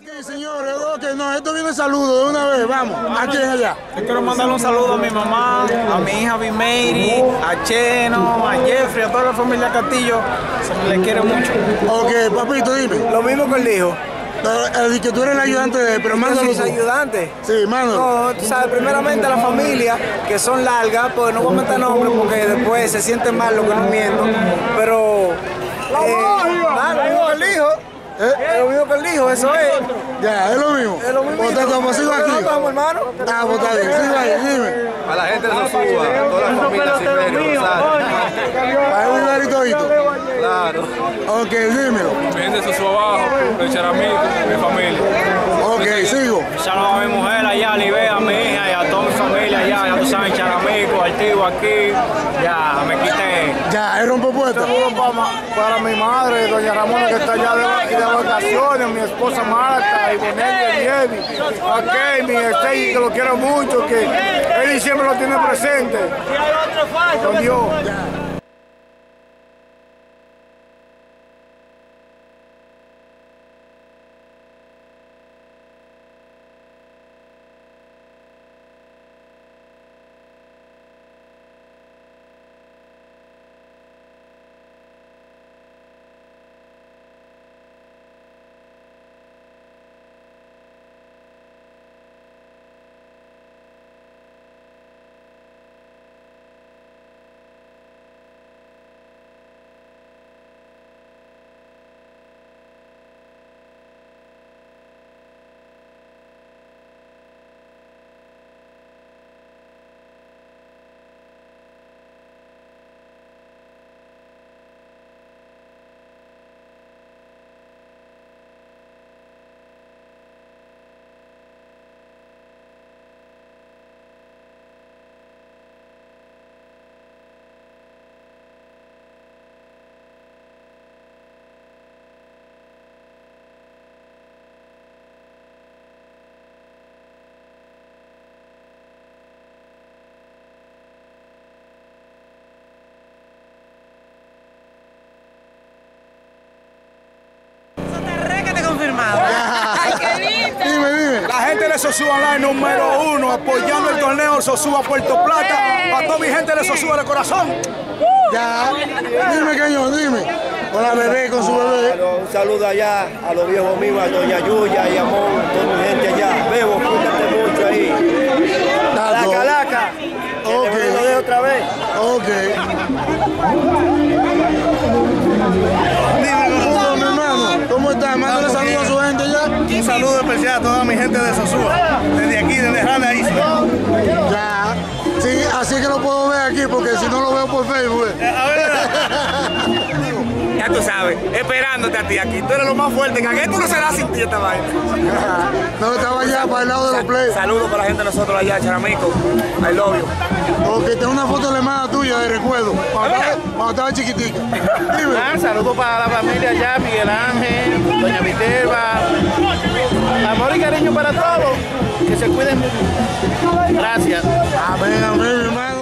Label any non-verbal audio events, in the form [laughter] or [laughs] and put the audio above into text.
Ok, señores, ok, no, esto viene saludo de una vez, vamos, aquí en allá. Yo quiero mandarle un saludo a mi mamá, a mi hija Bimeiri, a Cheno, a Jeffrey, a toda la familia Castillo. Se le quiere mucho. Ok, papito, dime. Lo mismo que él dijo. Pero, eh, que tú eres el ayudante de él, pero mándalo su ayudante. Sí, mándalo. No, tú sabes, primeramente la familia, que son largas, pues no voy a meter nombres porque después se siente mal lo que no miento. Pero. Eh, nada, lo mismo que él dijo. ¿Eh? Es lo mismo que él dijo, eso es. Ya, es lo mismo. Es lo mismo. Pues estamos, sigo aquí. Estamos, hermano. Ah, pues está bien, sigo ahí, dime. A la gente de Sosúa, a toda la familia Silverio, Rosario. Ahí un Claro. Ok, dímelo. Mi gente de Sosúa abajo, de Charamito, mi familia. Ok, sigo. Saludos a mi mujer allá, a Libea, a mi hija y a toda mi familia allá, ya tú sabes, Altivo aquí. Ya, me quité. Ya, rompe puerta. Saludos para, para mi madre, doña Ramona, que está allá de, de vacaciones, mi esposa Marta, y Bonelia y Evi, a mi Estey, que lo quiero mucho, que él siempre lo tiene presente. Con Dios. confirmado. Ay, qué lindo. Dime, dime. La gente de Sosúa Online número uno, apoyando el torneo Sosúa Puerto Plata. A toda mi gente de Sosúa de corazón. Ya. Dime, cañón, dime. Con la bebé, con su bebé. Un saludo allá a los viejos míos, a Doña Yuya y a Mon, toda mi gente allá. Bebo, cuídate mucho ahí. Tato. Calaca. Ok. Que lo de otra vez. Ok. Dime, ¿cómo, mi hermano? Un saludo especial a toda mi gente de Sosúa. Desde aquí, desde Rana Isla. Ya. Sí, así que lo puedo ver aquí porque si no lo veo por Facebook. eh. [laughs] Ya tú sabes, esperándote a ti aquí. Tú eres lo más fuerte, que esto no será sin ti esta vaina. No, estaba allá para el lado de los play. Saludos para la gente de nosotros allá, Charamico. I love you. Ok, tengo una foto de la hermana tuya de recuerdo. Cuando estaba, cuando estaba chiquitica. Dime. Saludos para la familia allá, Miguel Ángel, Doña Viterba. Amor y cariño para todos. Que se cuiden. Gracias. Amén, amén, hermano.